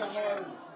考えられる。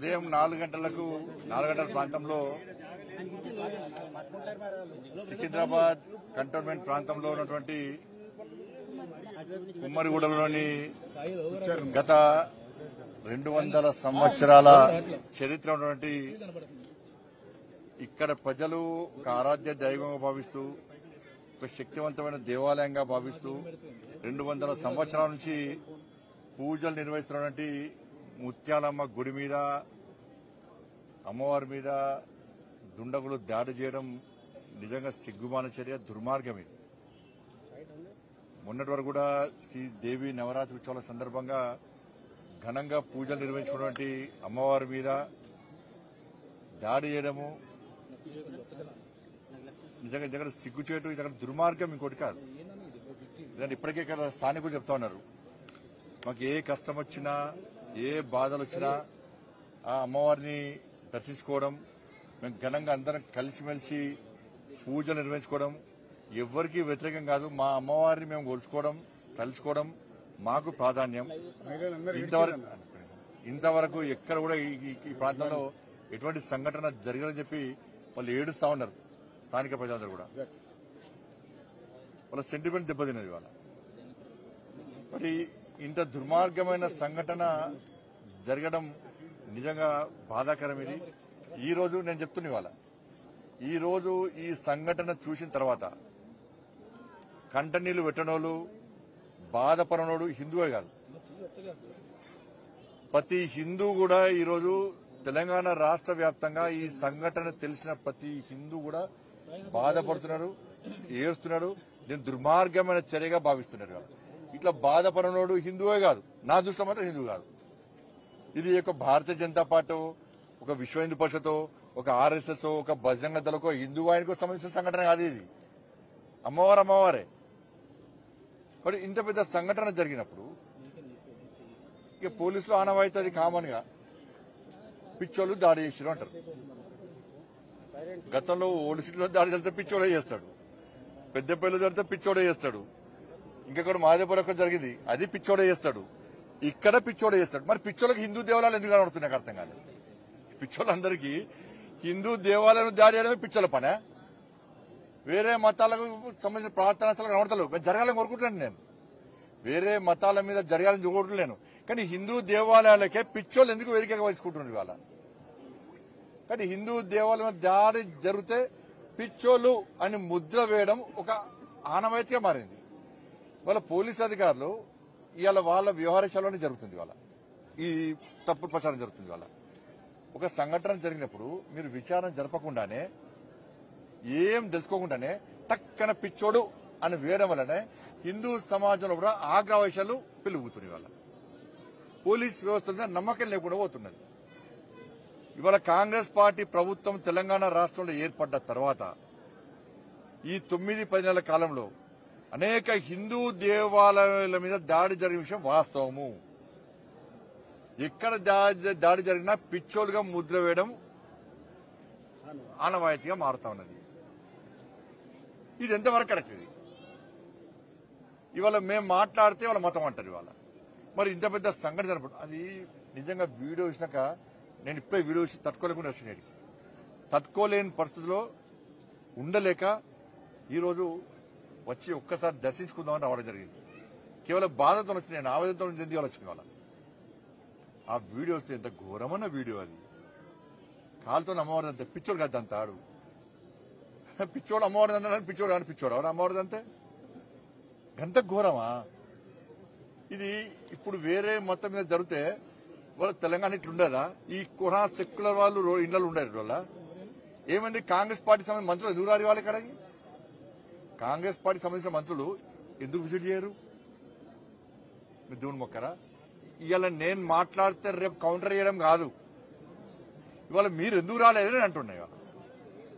ఉదయం నాలుగు గంటలకు నాలుగు గంటల ప్రాంతంలో సికింద్రాబాద్ కంటోన్మెంట్ ప్రాంతంలో ఉన్నటువంటి కుమ్మరిగూడలోని గత రెండు వందల సంవత్సరాల చరిత్ర ఉన్నటువంటి ఇక్కడ ప్రజలు ఒక ఆరాధ్య దైవంగా భావిస్తూ ఒక శక్తివంతమైన దేవాలయంగా భావిస్తూ రెండు వందల సంవత్సరాల నుంచి పూజలు నిర్వహిస్తున్నటువంటి ముత్యాలమ్మ గుడి మీద అమ్మవారి మీద దుండగులు దాడి చేయడం నిజంగా సిగ్గుమాన చర్య దుర్మార్గం ఇది మొన్నటి వరకు కూడా శ్రీ దేవి నవరాత్రి ఉత్సవాల సందర్భంగా ఘనంగా పూజలు నిర్వహించుకున్నటువంటి అమ్మవారి మీద దాడి చేయడము నిజంగా నిజంగా సిగ్గుచేటు నిజంగా దుర్మార్గం ఇంకోటి కాదు. ఇదని ఇప్పటికే ఇక్కడ స్థానికులు చెప్తా ఉన్నారు. మాకు ఏ కష్టం వచ్చినా ఏ బాధలు వచ్చినా ఆ అమ్మవారిని దర్శించుకోవడం మేము ఘనంగా అందరం కలిసిమెలిసి పూజలు నిర్వహించుకోవడం ఎవ్వరికీ వ్యతిరేకం కాదు. మా అమ్మవారిని మేము కొలుచుకోవడం తలుచుకోవడం మాకు ప్రాధాన్యం. ఇంతవరకు ఇంతవరకు ఎక్కడ కూడా ఈ- ప్రాంతంలో ఎటువంటి సంఘటన జరగదని చెప్పి వాళ్ళు ఏడుస్తా ఉన్నారు. స్థానిక ప్రజలందరూ కూడా. వాళ్ళ సెంటిమెంట్ దెబ్బతిన్నది వాళ్ళ మరి ఇంత దుర్మార్గమైన సంఘటన జరగడం నిజంగా బాధాకరం ఇది. ఈ రోజు నేను చెప్తున్నా ఇవాళ. ఈ రోజు ఈ సంఘటన చూసిన తర్వాత కంటనీళ్ళు పెట్టనోళ్ళు బాధపడనోడు హిందువే కాదు. ప్రతి హిందూ కూడా ఈరోజు తెలంగాణ రాష్ట్ర వ్యాప్తంగా ఈ సంఘటన తెలిసిన ప్రతి హిందూ కూడా బాధపడుతున్నారు ఏడుస్తున్నాడు దీని దుర్మార్గమైన చర్యగా భావిస్తున్నారు. ఇట్లా బాధపడనోడు హిందువే కాదు. నా దృష్టిలో మాత్రం హిందూ కాదు. ఇది ఒక భారతీయ జనతా పార్టీ ఒక విశ్వ హిందూ పరిషత్ ఒక ఆర్ఎస్ఎస్ ఒక బజరంగ దళకో హిందూ ఆయనకు సంబంధించిన సంఘటన కాదు ఇది. అమ్మవారు అమ్మవారే. మరి ఇంత పెద్ద సంఘటన జరిగినప్పుడు ఇక పోలీసులు ఆనవాయితీ అది కామన్గా. పిచ్చోళ్ళు దాడి చేసారు అంటారు. గతంలో ఓడిసిలో దాడి జరిగితే పిచ్చోడే చేస్తాడు. పెద్దపల్లి జరిగితే పిచ్చోడే చేస్తాడు. ఇంకెక్కడ మాదేపురం జరిగింది అది పిచ్చోడే చేస్తాడు. ఇక్కడ పిచ్చోడే చేస్తాడు. మరి పిచ్చోళ్ళకి హిందూ దేవాలయాలు ఎందుకు కనబడుతున్నాయి అర్థం కాదు పిచ్చోళ్ళందరికీ హిందూ దేవాలయం దాడి చేయడమే పిచ్చోళ్ళ పనే. వేరే మతాలకు సంబంధించిన ప్రార్థనా స్థలాలు కనబడతలేవు. జరగాలని కోరుకుంటున్నాను నేను. వేరే మతాల మీద జరగాలని కోరుకుంటలేను కానీ హిందూ దేవాలయాలకే పిచ్చోళ్ళు ఎందుకు వేదికగా వహించుకుంటున్నారు ఇవాళ? కానీ హిందూ దేవాలయం దాడి జరిగితే పిచ్చోళ్ళు అని ముద్ర వేయడం ఒక ఆనవాయితీగా మారింది. వాళ్ళ పోలీస్ అధికారులు ఇవాళ వాళ్ళ వ్యవహారశాలలోనే జరుగుతుంది వాళ్ళ ఈ తప్పుడు ప్రచారం జరుగుతుంది వాళ్ళ ఒక సంఘటన జరిగినప్పుడు మీరు విచారణ జరపకుండానే ఏం తెలుసుకోకుండానే టక్కన పిచ్చోడు అని వేయడం వల్లనే హిందూ సమాజంలో కూడా ఆగ్రహవేశాలు పెరుగుతున్నాయి వాళ్ళ పోలీస్ వ్యవస్థ మీద నమ్మకం లేకుండా పోతున్నది. ఇవాళ కాంగ్రెస్ పార్టీ ప్రభుత్వం తెలంగాణ రాష్ట్రంలో ఏర్పడ్డ తర్వాత ఈ తొమ్మిది పది నెలల కాలంలో అనేక హిందూ దేవాలయాల మీద దాడి జరిగిన విషయం వాస్తవము. ఎక్కడ దాడి జరిగినా పిచ్చోలుగా ముద్ర వేయడం ఆనవాయితీగా మారుతా ఉన్నది. ఇది ఎంతవరకు కరెక్ట్ ఇది? ఇవాళ మేము మాట్లాడితే వాళ్ళ మతం అంటారు ఇవాళ. మరి ఇంత పెద్ద సంఘటన జరపడం అది నిజంగా వీడియో వచ్చినాక నేను ఇప్పుడే వీడియో వచ్చి తట్టుకోలేకుండా వచ్చినాడు తట్టుకోలేని పరిస్థితిలో ఉండలేక ఈరోజు వచ్చి ఒక్కసారి దర్శించుకుందామని రావడం జరిగింది. కేవలం బాధతో వచ్చి నేను ఆవేదనతో చెంది వాళ్ళు వాళ్ళ ఆ వీడియో వస్తే ఎంత ఘోరమైన వీడియో అది. కాలుతో అమ్మవారి అంతే పిచ్చోడు కాదు అంత ఆడు పిచ్చోడు అమ్మవారి అంత పిచ్చోడు అని పిచ్చోడు. ఎవరు అమ్మవారిది అంతే? గంత ఘోరమా? ఇది ఇప్పుడు వేరే మొత్తం మీద జరిగితే వాళ్ళ తెలంగాణ ఇట్లుండదా ఈ కుహా సెక్యులర్ వాళ్ళు ఇండ్లలో ఇళ్ళలో ఉండరు వాళ్ళ ఏమైంది కాంగ్రెస్ పార్టీ సంబంధించిన మంత్రులు ఎందుకు రారు వాళ్ళ ఇక్కడికి కాంగ్రెస్ పార్టీ సంబంధించిన మంత్రులు ఎందుకు విజిట్ చేయరు? మీరు దేవుని మొక్కరా? ఇవాళ నేను మాట్లాడితే రేపు కౌంటర్ చేయడం కాదు. ఇవాళ మీరు ఎందుకు రాలేదని అంటున్నాయి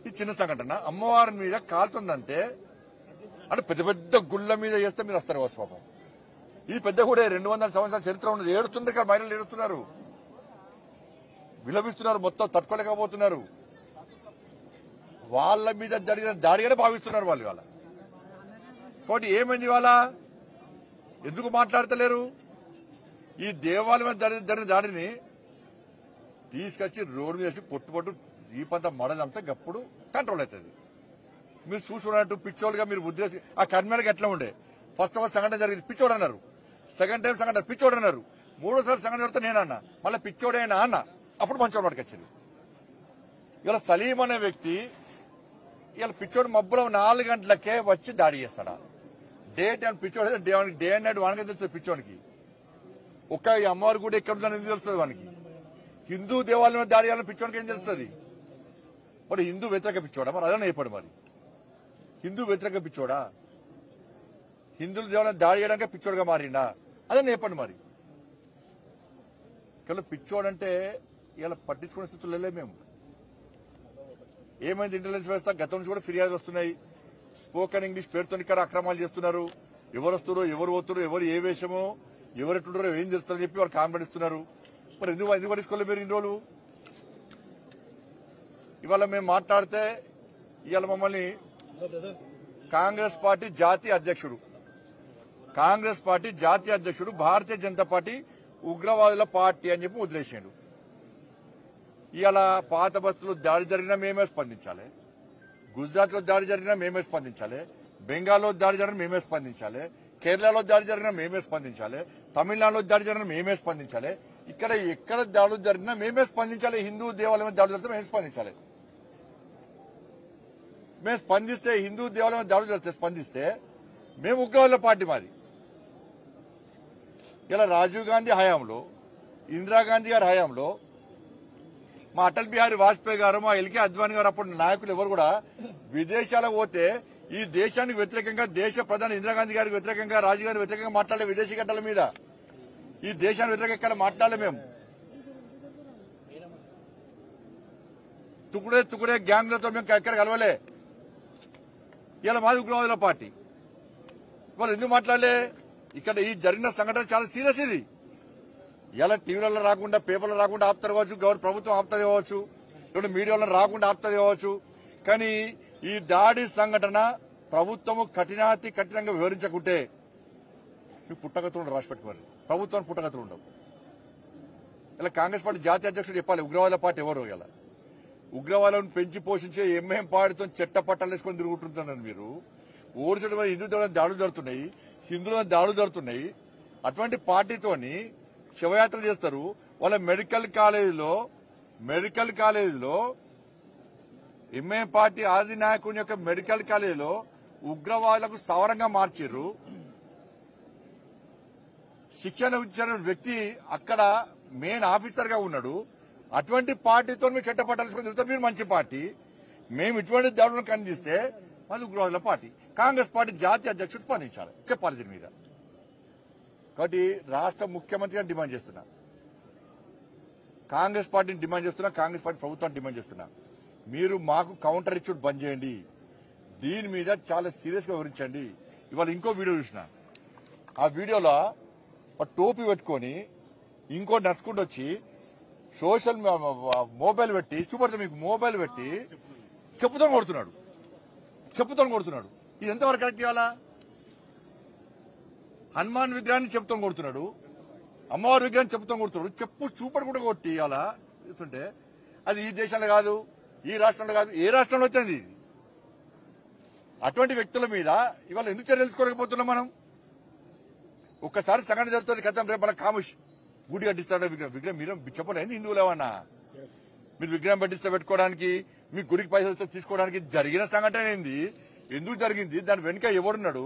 ఇది చిన్న సంఘటన. అమ్మవారి మీద కాలుతుందంటే అంటే పెద్ద పెద్ద గుళ్ళ మీద చేస్తే మీరు వస్తారు కావచ్చు పాపం. ఈ పెద్ద కూడా రెండు వందల సంవత్సరాల చరిత్ర ఉన్నది. ఏడుతుండే ఇక్కడ మహిళలు ఏడుస్తున్నారు. విలపిస్తున్నారు మొత్తం తట్టుకోలేకపోతున్నారు. వాళ్ళ మీద జరిగిన దాడిగానే భావిస్తున్నారు వాళ్ళు వాళ్ళ కాబట్టి ఏమైంది ఇవాళ? ఎందుకు మాట్లాడతలేరు? ఈ దేవాలయం జరిగిన దాడిని తీసుకొచ్చి రోడ్డు మీద వేసి పొట్టు పొట్టు దీపంతా మడదంతా గప్పుడు కంట్రోల్ అవుతుంది. మీరు చూసుకున్నట్టు పిచ్చోళ్ళుగా మీరు బుద్ధి ఆ కర్మేళకి ఎట్లా ఉండే? ఫస్ట్ ఆఫ్ ఆల్ సంఘటన జరిగింది. పిచ్చోడు అన్నారు. సెకండ్ టైం సంఘటన పిచ్చోడు అన్నారు. మూడోసారి సంఘటన జరిగితే నేను అన్న. మళ్ళీ పిచ్చోడైనా అన్న. అప్పుడు మంచోడు పట్టుకొచ్చింది ఇలా సలీం అనే వ్యక్తి ఇలా పిచ్చోడు మబ్బులో నాలుగు గంటలకే వచ్చి దాడి చేస్తాడా? డే టైం పిచ్చోడు డే డే అండ్ నైట్ వానికే తెలుస్తుంది పిచ్చోడికి ఒక్క ఈ అమ్మవారి కూడా ఎక్కడ ఉందని తెలుస్తుంది వానికి? హిందూ దేవాలయం దాడి చేయాలని పిచ్చోడికి ఏం తెలుస్తుంది? మరి హిందూ వ్యతిరేక పిచ్చోడా? మరి అదే చెప్పాడు మరి. హిందూ వ్యతిరేక పిచ్చోడా? హిందువుల దేవాలయం దాడి చేయడానికి పిచ్చోడుగా మారిండా? అదే చెప్పండి మరి. ఇక్కడ పిచ్చోడంటే ఇలా పట్టించుకునే స్థితిలో లేలే మేము. ఏమైంది ఇంటెలిజెన్స్ వ్యవస్థ? గతం నుంచి కూడా ఫిర్యాదులు వస్తున్నాయి. స్పోకెన్ ఇంగ్లీష్ పేరుతో ఇక్కడ అక్రమాలు చేస్తున్నారు. ఎవరు వస్తారో ఎవరు పోతున్నారు ఎవరు ఏ వేషమో ఎవరు ఏం చేస్తారని చెప్పి వాళ్ళు కామెంట్ ఇస్తున్నారు మరి ఎందుకు ఎందుకు పట్టించుకోలేదు మీరు ఇన్ని రోజులు? ఇవాళ మేము మాట్లాడితే ఇవాళ మమ్మల్ని కాంగ్రెస్ పార్టీ జాతీయ అధ్యక్షుడు కాంగ్రెస్ పార్టీ జాతీయ అధ్యక్షుడు భారతీయ జనతా పార్టీ ఉగ్రవాదుల పార్టీ అని చెప్పి వదిలేసాడు. ఇవాళ పాత బస్సులు దాడి జరిగినా మేమే స్పందించాలి. గుజరాత్లో దాడి జరిగినా మేమే స్పందించాలి బెంగాల్లో దాడి జరిగినా మేమే స్పందించాలి కేరళలో దాడి జరిగినా మేమే స్పందించాలి తమిళనాడులో దాడి జరిగినా మేమే స్పందించాలి. ఇక్కడ ఎక్కడ దాడులు జరిగినా మేమే స్పందించాలి హిందూ దేవాలయం దాడులు జరిగితే మేము స్పందించాలి. మేము స్పందిస్తే హిందూ దేవాలయం దాడులు జరిగితే స్పందిస్తే మేము ఉగ్రవాదుల పార్టీ మాది. ఇలా రాజీవ్ గాంధీ హయాంలో ఇందిరాగాంధీ గారి హయాంలో మా అటల్ బిహారీ వాజ్పేయి గారు మా ఎల్కే అద్వానీ గారు అప్పుడు నాయకులు ఎవరు కూడా విదేశాలకు పోతే ఈ దేశానికి వ్యతిరేకంగా దేశ ప్రధాని ఇందిరాగాంధీ గారికి వ్యతిరేకంగా రాజీవ్ గారికి వ్యతిరేకంగా మాట్లాడే విదేశీ గడ్డల మీద. ఈ దేశానికి వ్యతిరేకంగా ఎక్కడ మాట్లాడలే మేము. తుకుడే తుకుడే గ్యాంగ్లతో మేము ఎక్కడ కలవలే. ఇలా మాది ఉగ్రవాదుల పార్టీ. వాళ్ళు ఎందుకు మాట్లాడలే? ఇక్కడ ఈ జరిగిన సంఘటన చాలా సీరియస్ ఇది. ఇలా టీవీలలో రాకుండా పేపర్లో రాకుండా ఆపుతారు కావచ్చు గవర్నమెంట్ ప్రభుత్వం ఆపుతుంది కావచ్చు లేదా మీడియాలో రాకుండా ఆపుతుంది కావచ్చు. కానీ ఈ దాడి సంఘటన ప్రభుత్వము కఠినాతి కఠినంగా వివరించకుంటే మీకు పుట్టగతులు ఉండవు రాసి పెట్టుకోవాలి ప్రభుత్వానికి పుట్టగతులు ఉండవు. ఇలా కాంగ్రెస్ పార్టీ జాతీయ అధ్యక్షుడు చెప్పాలి ఉగ్రవాద పార్టీ ఎవరు ఇలా ఉగ్రవాదాలను పెంచి పోషించే ఎంఏం పాడితో చెట్ట పట్టాలు వేసుకొని తిరుగుతుంటున్నారు మీరు. ఓడిచడం హిందూ దాడులు జరుగుతున్నాయి హిందువుల దాడులు జరుగుతున్నాయి. అటువంటి పార్టీతోని శివయాత్ర చేస్తారు. వాళ్ళ మెడికల్ కాలేజీలో మెడికల్ కాలేజీలో ఎంఏ పార్టీ ఆదినాయకుని యొక్క మెడికల్ కాలేజీలో ఉగ్రవాదులకు స్థావరంగా మార్చారు. శిక్షణ ఇచ్చిన వ్యక్తి అక్కడ మెయిన్ ఆఫీసర్గా ఉన్నాడు. అటువంటి పార్టీతో మీరు చట్టపట్టాల్సుకుని తిరుగుతారు. మీరు మంచి పార్టీ. మేము ఇటువంటి దాడులను ఖండిస్తే మాది ఉగ్రవాదుల పార్టీ. కాంగ్రెస్ పార్టీ జాతీయ అధ్యక్షుడు స్పందించాలి. చెప్పాలి దీని మీద. కాబట్టి రాష్ట్ర ముఖ్యమంత్రిగా డిమాండ్ చేస్తున్నా. కాంగ్రెస్ పార్టీని డిమాండ్ చేస్తున్నా కాంగ్రెస్ పార్టీ ప్రభుత్వాన్ని డిమాండ్ చేస్తున్నా. మీరు మాకు కౌంటర్ ఇచ్చుడు బంద్ చేయండి. దీని మీద చాలా సీరియస్గా వివరించండి. ఇవాళ ఇంకో వీడియో చూసిన. ఆ వీడియోలో ఒక టోపీ పెట్టుకొని ఇంకో నడుచుకుంటూ వచ్చి సోషల్ మొబైల్ పెట్టి చూపడతా మీకు మొబైల్ పెట్టి చెప్పుతో కొడుతున్నాడు. చెప్పుతో కొడుతున్నాడు. ఇది ఎంతవరకు కరెక్ట్ ఇవ్వాలా హనుమాన్ విగ్రహాన్ని చెప్పుతో కొడుతున్నాడు అమ్మవారి విగ్రహాన్ని చెప్పుతో కొడుతున్నాడు. చెప్పు చూపడు కూడా కొట్టి అలా చూస్తుంటే అది ఈ దేశంలో కాదు ఈ రాష్ట్రంలో కాదు ఏ రాష్ట్రంలో వచ్చింది? అటువంటి వ్యక్తుల మీద ఇవాళ ఎందుకు చర్యలు తీసుకోలేకపోతున్నాం మనం? ఒక్కసారి సంఘటన జరుగుతుంది కథం రేపు మన కాముష్ గుడి కట్టిస్తాడు విగ్రహం. విగ్రహం మీరు చెప్పలేదు ఏంది హిందువులు ఏమన్నా? మీరు విగ్రహం పెట్టిస్తే పెట్టుకోవడానికి మీ గుడికి పైసలు తీసుకోవడానికి జరిగిన సంఘటన ఏంది? ఎందుకు జరిగింది? దాని వెనుక ఎవడున్నాడు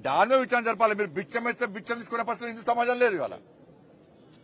దాని మీద విచారణ జరపాలి. మీరు బిచ్చం వేస్తే బిచ్చం తీసుకునే పరిస్థితి హిందూ సమాజం లేదు ఇవాళ.